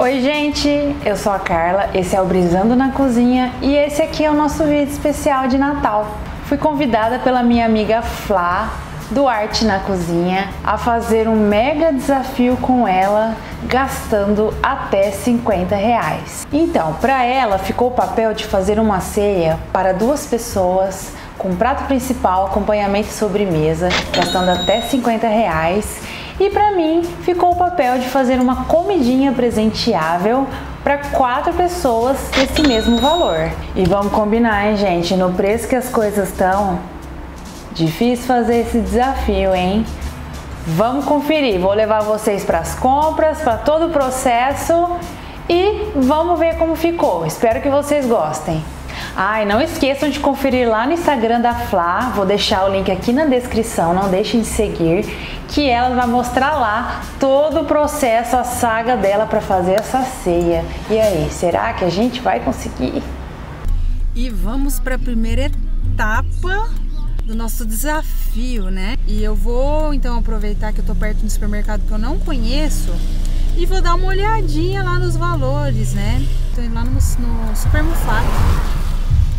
Oi gente, eu sou a Carla, esse é o Brisando na Cozinha e esse aqui é o nosso vídeo especial de Natal. Fui convidada pela minha amiga Flá, do Arte na Cozinha, a fazer um mega desafio com ela, gastando até 50 reais. Então, para ela ficou o papel de fazer uma ceia para duas pessoas, com prato principal, acompanhamento e sobremesa, gastando até 50 reais e para mim ficou o papel de fazer uma comidinha presenteável para quatro pessoas desse mesmo valor. E vamos combinar, hein, gente? No preço que as coisas estão, difícil fazer esse desafio, hein? Vamos conferir. Vou levar vocês para as compras, para todo o processo e vamos ver como ficou. Espero que vocês gostem. Ah, não esqueçam de conferir lá no Instagram da Flá, vou deixar o link aqui na descrição, não deixem de seguir, que ela vai mostrar lá todo o processo, a saga dela para fazer essa ceia. E aí, será que a gente vai conseguir? E vamos para a primeira etapa do nosso desafio, né? E eu vou então aproveitar que eu tô perto do supermercado que eu não conheço e vou dar uma olhadinha lá nos valores, né? Tô indo lá no, no Supermufato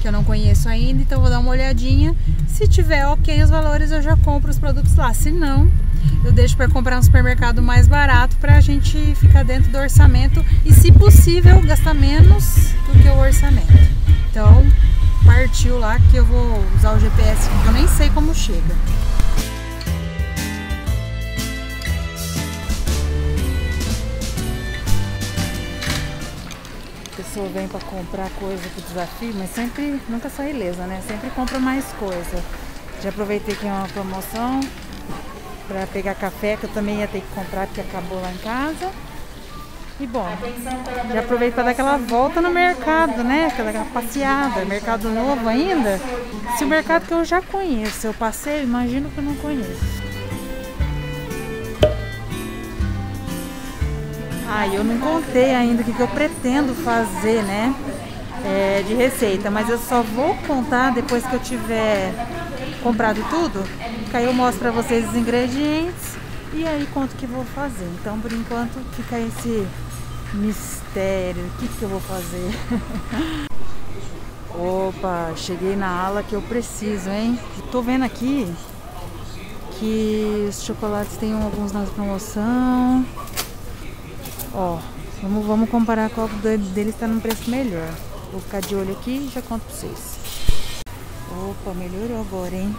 que eu não conheço ainda, então vou dar uma olhadinha. Se tiver ok os valores, eu já compro os produtos lá. Se não, eu deixo para comprar no supermercado mais barato para a gente ficar dentro do orçamento e, se possível, gastar menos do que o orçamento. Então, partiu lá que eu vou usar o GPS, que eu nem sei como chega. pessoa vem para comprar coisa pro desafio, mas sempre, nunca sai ilesa, né? Sempre compra mais coisa. Já aproveitei que é uma promoção para pegar café, que eu também ia ter que comprar porque acabou lá em casa. E bom, já aproveito para dar aquela volta no mercado, né? Aquela passeada, mercado novo ainda. Se o mercado que eu já conheço, eu passei, imagino que eu não conheço. Ah, eu não contei ainda o que, que eu pretendo fazer, né? É, de receita, mas eu só vou contar depois que eu tiver comprado tudo, que aí eu mostro pra vocês os ingredientes e aí conto o que vou fazer. Então, por enquanto, fica esse mistério. O que, que eu vou fazer? Opa, cheguei na ala que eu preciso, hein? Tô vendo aqui que os chocolates têm alguns na promoção. Ó, vamos, vamos comparar qual deles está num preço melhor. Vou ficar de olho aqui e já conto pra vocês. Opa, melhorou agora, hein?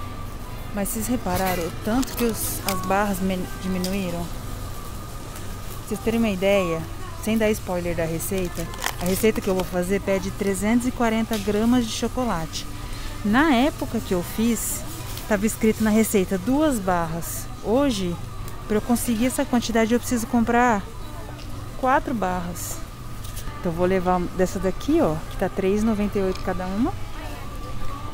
Mas vocês repararam o tanto que os, as barras diminuíram? Pra vocês terem uma ideia, sem dar spoiler da receita, a receita que eu vou fazer pede 340 gramas de chocolate. Na época que eu fiz, estava escrito na receita duas barras. Hoje, para eu conseguir essa quantidade, eu preciso comprar quatro barras. Então vou levar dessa daqui, ó, que tá R$3,98 cada uma.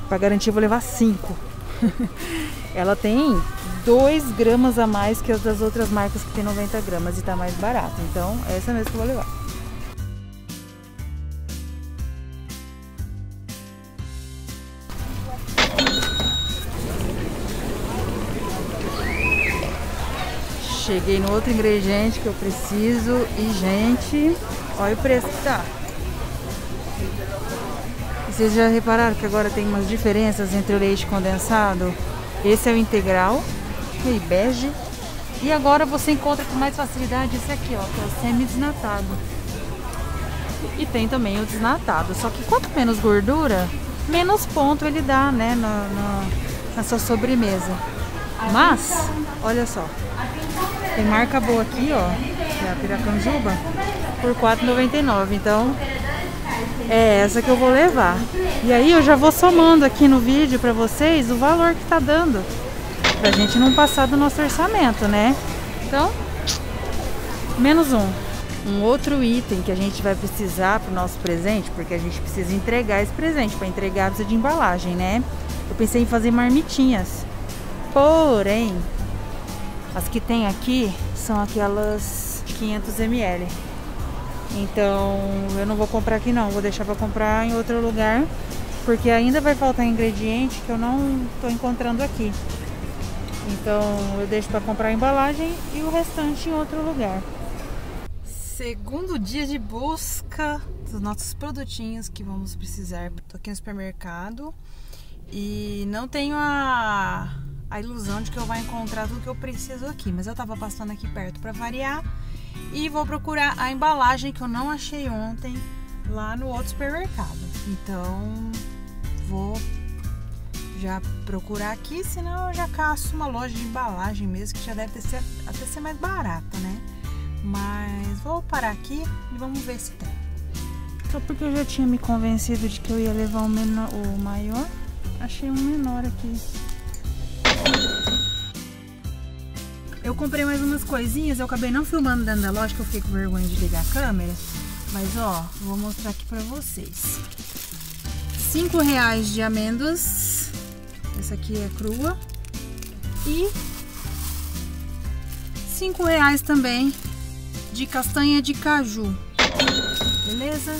Pra garantir, vou levar cinco. Ela tem 2 gramas a mais que as das outras marcas que tem 90 gramas e tá mais barato. Então, é essa mesmo que eu vou levar. Cheguei no outro ingrediente que eu preciso e, gente, olha o preço que tá. Vocês já repararam que agora tem umas diferenças entre o leite condensado? Esse é o integral, meio bege. E agora você encontra com mais facilidade esse aqui, ó, que é o semi-desnatado. E tem também o desnatado. Só que quanto menos gordura, menos ponto ele dá, né, na, na, sua sobremesa. Mas, olha só, tem marca boa aqui, ó, que é a Piracanjuba, por R$4,99. Então, é essa que eu vou levar. E aí eu já vou somando aqui no vídeo pra vocês o valor que tá dando. Pra gente não passar do nosso orçamento, né? Então, menos um. Um outro item que a gente vai precisar pro nosso presente, porque a gente precisa entregar esse presente. Para entregar precisa de embalagem, né? Eu pensei em fazer marmitinhas. Porém, as que tem aqui são aquelas 500 ml. Então eu não vou comprar aqui não, vou deixar para comprar em outro lugar, porque ainda vai faltar ingrediente que eu não estou encontrando aqui. Então eu deixo para comprar a embalagem e o restante em outro lugar. Segundo dia de busca dos nossos produtinhos que vamos precisar. Tô aqui no supermercado e não tenho a, a ilusão de que eu vou encontrar tudo que eu preciso aqui. Mas eu tava passando aqui perto para variar e vou procurar a embalagem que eu não achei ontem lá no outro supermercado. Então vou já procurar aqui, senão eu já caço uma loja de embalagem mesmo, que já deve ser, até ser mais barata, né? Mas vou parar aqui e vamos ver se tem. Só porque eu já tinha me convencido de que eu ia levar o, menor, o maior, achei um menor aqui. Eu comprei mais umas coisinhas, eu acabei não filmando dentro da loja, que eu fiquei com vergonha de ligar a câmera. Mas ó, vou mostrar aqui pra vocês. Cinco reais de amêndoas. Essa aqui é crua. E cinco reais também de castanha de caju. Beleza?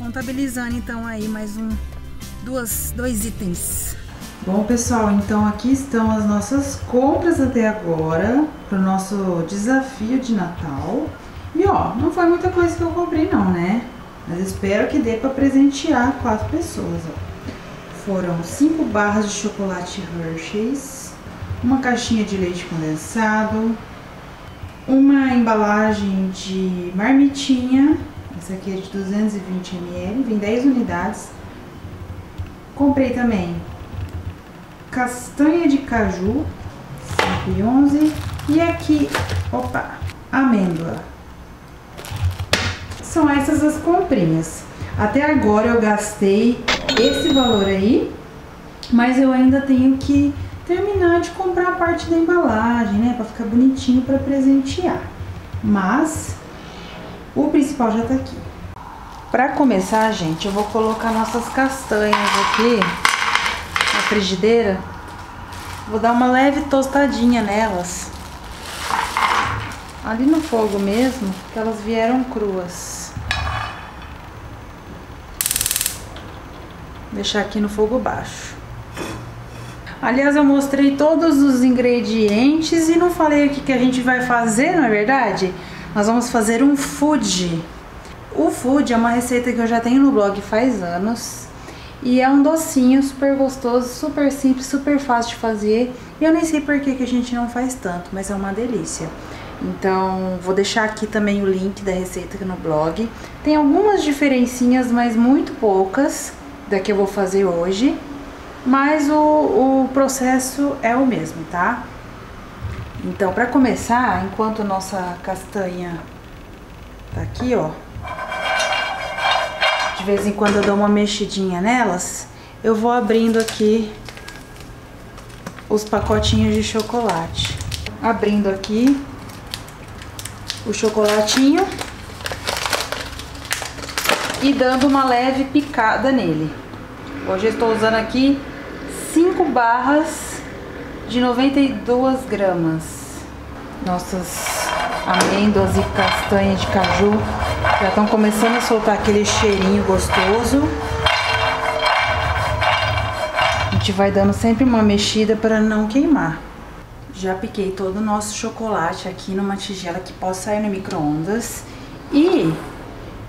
Contabilizando então aí mais um, duas, dois itens. Bom pessoal, então aqui estão as nossas compras até agora para o nosso desafio de Natal. E ó, não foi muita coisa que eu comprei não, né? Mas espero que dê para presentear quatro pessoas, ó. Foram cinco barras de chocolate Hershey's, uma caixinha de leite condensado, uma embalagem de marmitinha, essa aqui é de 220 ml, vem 10 unidades. Comprei também castanha de caju, 111 e aqui, opa, amêndoa. São essas as comprinhas. Até agora eu gastei esse valor aí, mas eu ainda tenho que terminar de comprar a parte da embalagem, né? Pra ficar bonitinho para presentear. Mas o principal já tá aqui. Para começar, gente, eu vou colocar nossas castanhas aqui frigideira. Vou dar uma leve tostadinha nelas. Ali no fogo mesmo, que elas vieram cruas. Deixar aqui no fogo baixo. Aliás, eu mostrei todos os ingredientes e não falei o que, que a gente vai fazer, não é verdade? Nós vamos fazer um food. O food é uma receita que eu já tenho no blog faz anos. E é um docinho super gostoso, super simples, super fácil de fazer. E eu nem sei por que, que a gente não faz tanto, mas é uma delícia. Então, vou deixar aqui também o link da receita aqui no blog. Tem algumas diferencinhas, mas muito poucas da que eu vou fazer hoje mas o, o processo é o mesmo, tá? Então, para começar, enquanto nossa castanha tá aqui, ó, de vez em quando eu dou uma mexidinha nelas, eu vou abrindo aqui os pacotinhos de chocolate. Abrindo aqui o chocolatinho e dando uma leve picada nele. Hoje eu estou usando aqui 5 barras de 92 gramas. Nossas amêndoas e castanhas de caju já estão começando a soltar aquele cheirinho gostoso. A gente vai dando sempre uma mexida para não queimar. Já piquei todo o nosso chocolate aqui numa tigela que possa sair no micro-ondas. E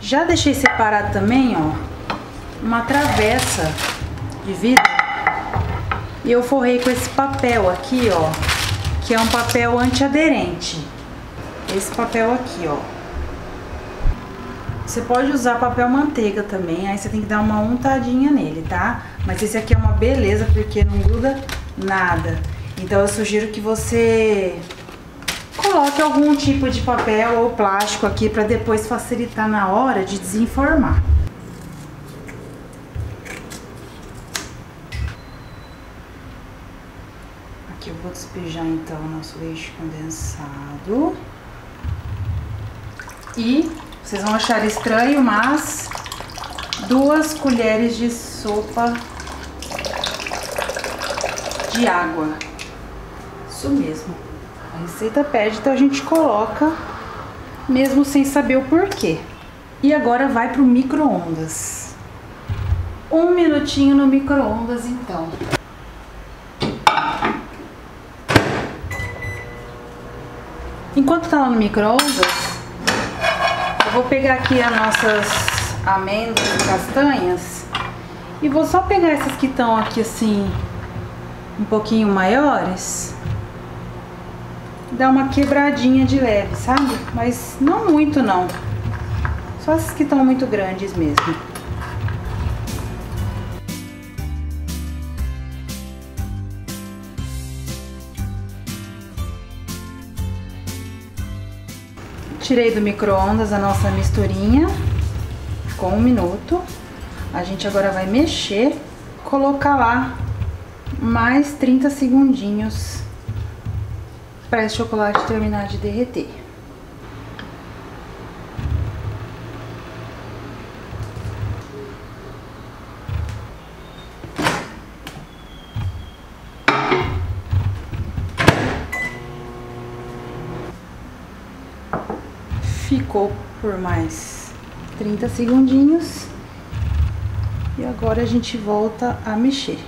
já deixei separado também, ó, uma travessa de vidro e eu forrei com esse papel aqui, ó, que é um papel antiaderente. Esse papel aqui, ó. Você pode usar papel manteiga também, aí você tem que dar uma untadinha nele, tá? Mas esse aqui é uma beleza porque não gruda nada. Então eu sugiro que você coloque algum tipo de papel ou plástico aqui para depois facilitar na hora de desenformar. despejar então o nosso leite condensado. E vocês vão achar estranho, mas duas colheres de sopa de água. Isso mesmo. A receita pede, então a gente coloca mesmo sem saber o porquê. E agora vai pro micro-ondas. Um minutinho no micro-ondas então. Enquanto tá lá no micro-ondas, vou pegar aqui as nossas amêndoas e castanhas e vou só pegar essas que estão aqui assim um pouquinho maiores dar uma quebradinha de leve, sabe? Mas não muito não. Só essas que estão muito grandes mesmo. Tirei do micro-ondas a nossa misturinha. Ficou um minuto. A gente agora vai mexer, colocar lá mais 30 segundinhos para esse chocolate terminar de derreter. Ficou por mais 30 segundinhos. E agora a gente volta a mexer.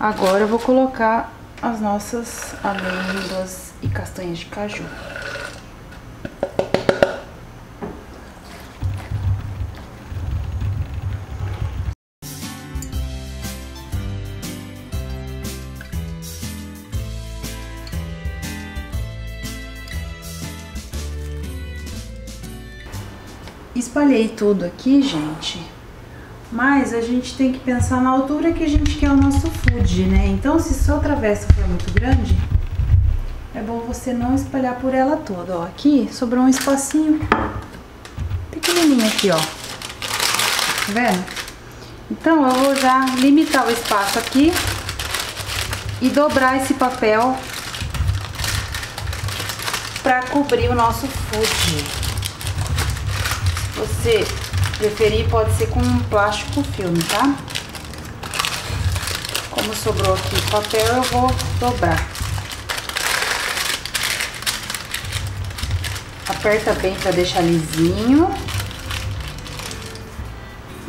Agora eu vou colocar as nossas amêndoas e castanhas de caju. Espalhei tudo aqui, gente. Mas a gente tem que pensar na altura que a gente quer o nosso food, né? Então, se sua travessa for muito grande, é bom você não espalhar por ela toda, ó. Aqui sobrou um espacinho pequenininho aqui, ó. Tá vendo? Então, eu vou já limitar o espaço aqui e dobrar esse papel para cobrir o nosso food. Você preferir pode ser com um plástico filme, tá? Como sobrou aqui papel, eu vou dobrar. Aperta bem para deixar lisinho.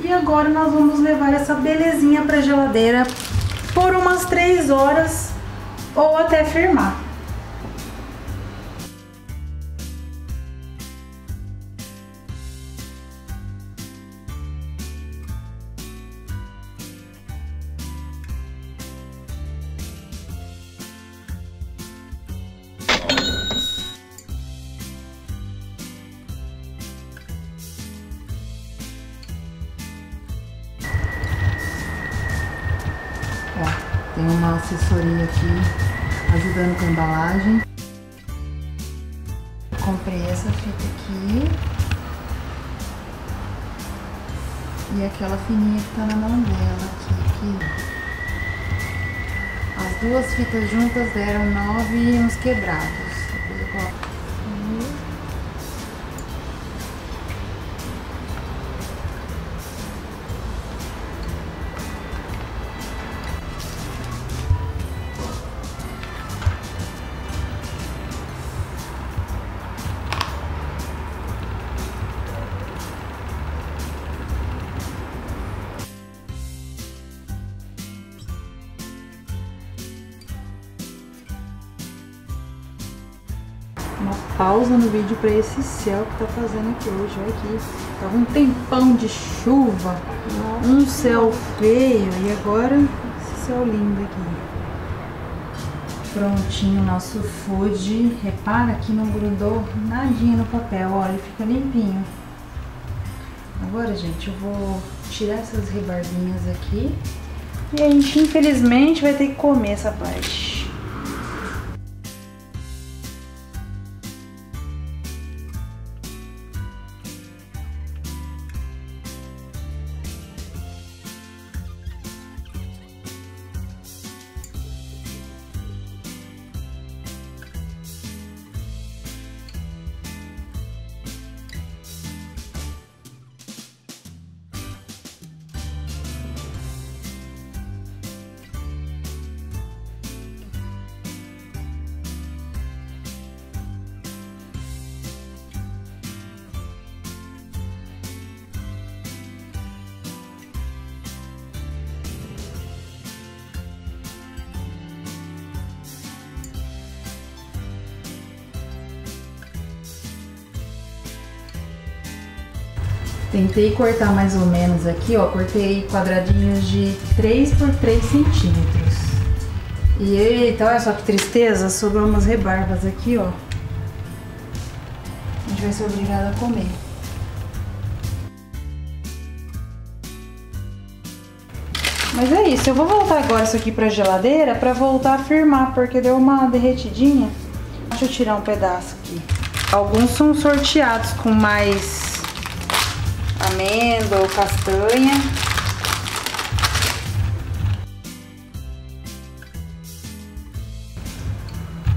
E agora nós vamos levar essa belezinha para geladeira por umas 3 horas ou até firmar. Uma assessoria aqui ajudando com a embalagem. Comprei essa fita aqui. E aquela fininha que tá na mão dela aqui, aqui. As duas fitas juntas deram nove e uns quebrados. Pausa no vídeo para esse céu que tá fazendo aqui hoje. Olha aqui, tava um tempão de chuva, um céu feio e agora esse céu lindo aqui. Prontinho o nosso food. Repara que não grudou nadinha no papel, olha, ele fica limpinho. Agora, gente, eu vou tirar essas rebarbinhas aqui e a gente, infelizmente, vai ter que comer essa parte. Tentei cortar mais ou menos aqui, ó. Cortei quadradinhos de 3 por 3 centímetros. E eita, olha só que tristeza, sobrou umas rebarbas aqui, ó. A gente vai ser obrigado a comer. Mas é isso, eu vou voltar agora isso aqui pra geladeira pra voltar a firmar, porque deu uma derretidinha. Deixa eu tirar um pedaço aqui. Alguns são sorteados com mais amêndoa ou castanha.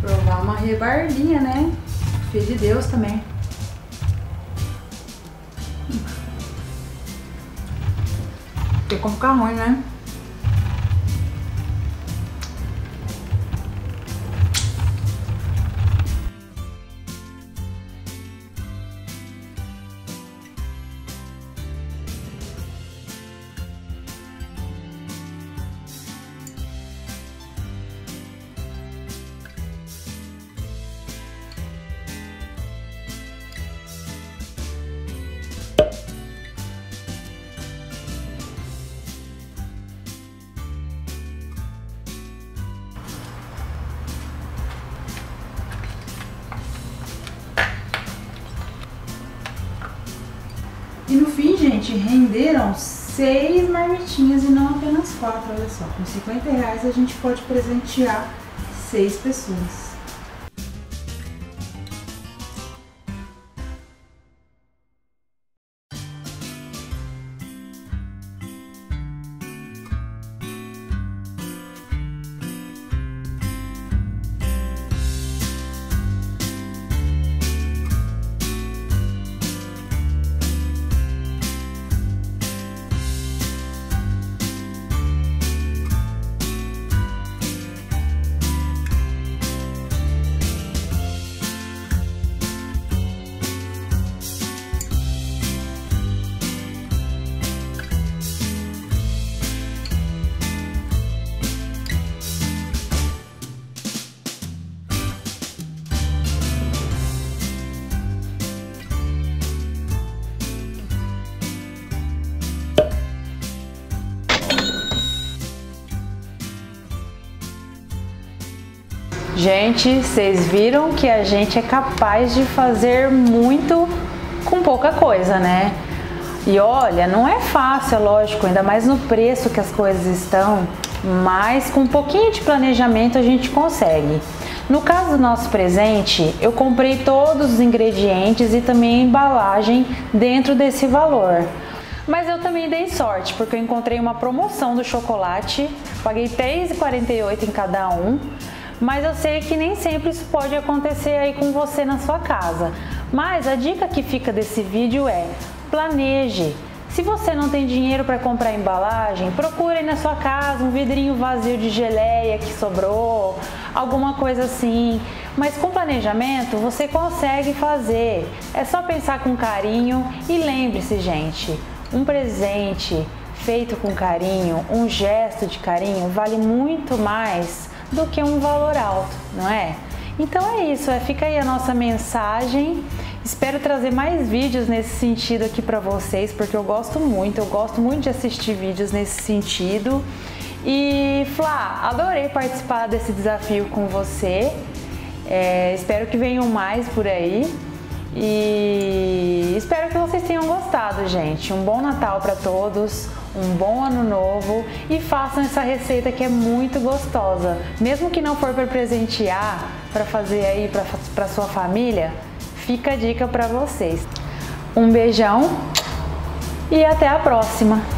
Provar uma rebarbinha, né? Filho de Deus também. Tem como ficar ruim, né? Gente, renderam seis marmitinhas e não apenas quatro, olha só. Com 50 reais a gente pode presentear seis pessoas. Gente, vocês viram que a gente é capaz de fazer muito com pouca coisa, né? E olha, não é fácil, é lógico, ainda mais no preço que as coisas estão, mas com um pouquinho de planejamento a gente consegue. No caso do nosso presente, eu comprei todos os ingredientes e também a embalagem dentro desse valor. Mas eu também dei sorte, porque eu encontrei uma promoção do chocolate, paguei R$3,48 em cada um mas eu sei que nem sempre isso pode acontecer aí com você na sua casa. Mas a dica que fica desse vídeo é: planeje. Se você não tem dinheiro para comprar embalagem, procure na sua casa um vidrinho vazio de geleia que sobrou, alguma coisa assim. Mas com planejamento você consegue fazer. É só pensar com carinho e lembre-se, gente, um presente feito com carinho, um gesto de carinho vale muito mais do que um valor alto, não é? Então é isso, é, fica aí a nossa mensagem. Espero trazer mais vídeos nesse sentido aqui para vocês, porque eu gosto muito, eu gosto muito de assistir vídeos nesse sentido. E Flá, adorei participar desse desafio com você. É, espero que venham mais por aí. E espero que vocês tenham gostado, gente. Um bom Natal para todos um bom ano novo e façam essa receita que é muito gostosa. Mesmo que não for para presentear, para fazer aí para sua família, fica a dica para vocês. Um beijão e até a próxima!